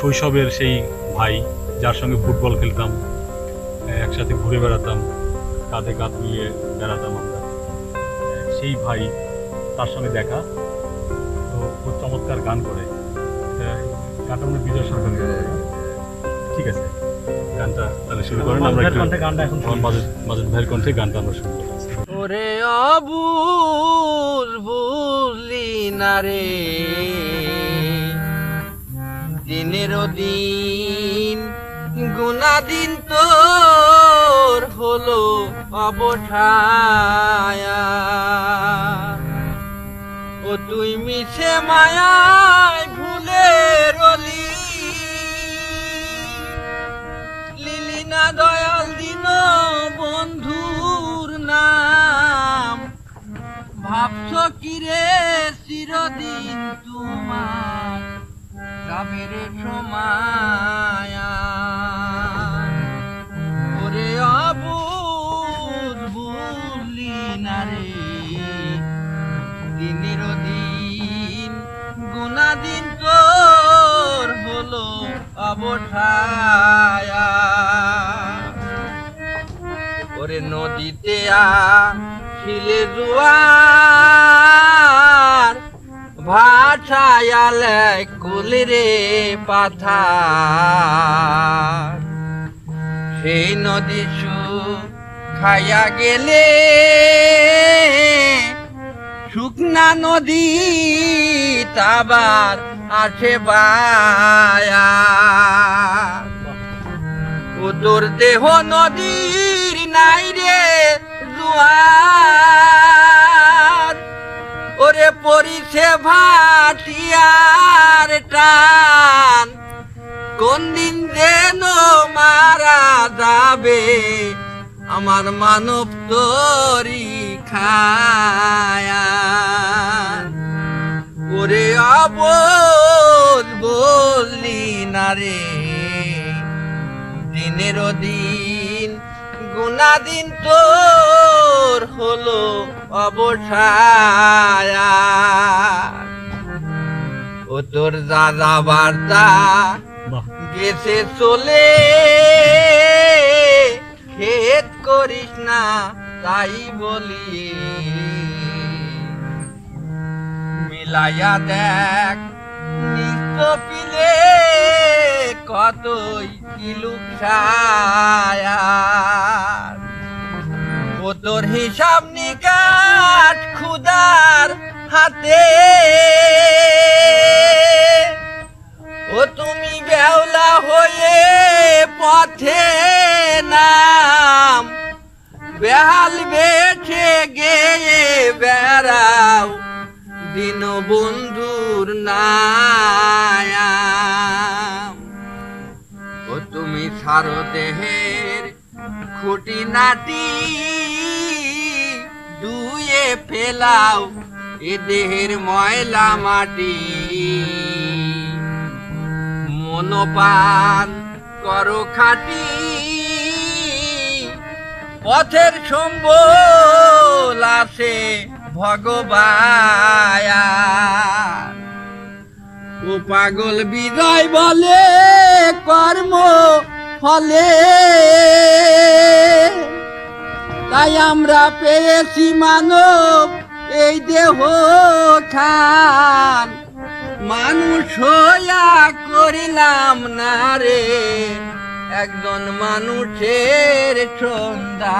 শৈশবের সেই ভাই যার সঙ্গে ফুটবল খেলতাম একসাথে ঘুরে বেড়াতাম কাঁধে কাঁধ মিলিয়ে বেড়াতাম আমরা। সেই ভাই তার সঙ্গে দেখা তো খুব চমৎকার গান করে। গানটা মনে বিজয় সরকার ঠিক আছে গানটা তাহলে শুরু করেন আমরা একটু গানটা এখন আমার মাজেদ মাজেদ ভাইয়ের কণ্ঠে গানটা আমরা শুরু করছি ওরে অবুল বুঝলি না রে। দিনের দিন। গুনা দিন তোর হলো অবঠায়া ও তুই মিছে মায়ায় ভুলে রলি লিলি না দয়াল দিন বন্ধুর নাম। ভাবছ কি রে চিরদিন? গ্রামের সমায়া ওরে অবুধ বুঝলি না দিনের দিন গুনা দিন তোর হলো অবঠায়া। ওরে নদীতে ছিলে জোয়ার ভাষায়ালে কুলি রে পাথা। সেই নদী খাইয়া গেলে শুকনা নদী তাবার আছে বায়া। দেহ নদীর নাই রে ওরে পরিছে ভাটিয়ার টান। কোন দিন যেন মারা যাবে আমার মানব তরি খায়া ওরে অবল বললি না রে দিনের দিন গুনা দিন তোর হলো অবসায়া। ও তোর দাদা বার্তা গেছে চলে। খেত করিস না তাই বলি মিলাইয়া দেখ নিত্য পিলে কতই কিলুক তোর হিসাব নিকাট খুদার হাতে। ও তুমি বেওলা হয়ে পথে নাম, বেহাল বেছে গেয়ে বেড়াও, দিন বন্ধুর নায়াম। ও তুমি সারো দেহের খুঁটি নাটি ফেলাও এ দেহের ময়লা মাটি। মনপান করো খাটি, পথের সম্বল আছে ভগবায়া। ও পাগল বিদায় বলে কর্ম ফলে। তাই আমরা পেয়েছি মানব এই দেহ খান। মানুষ হইয়া করিলাম না রে, একজন মানুষের সন্ধান।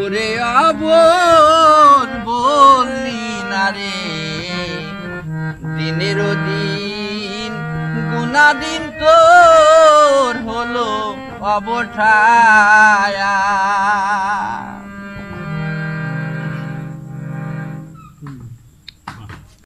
ওরে অবোধ বললি না রে দিনের দিন গুনা দিন অবঠায়া।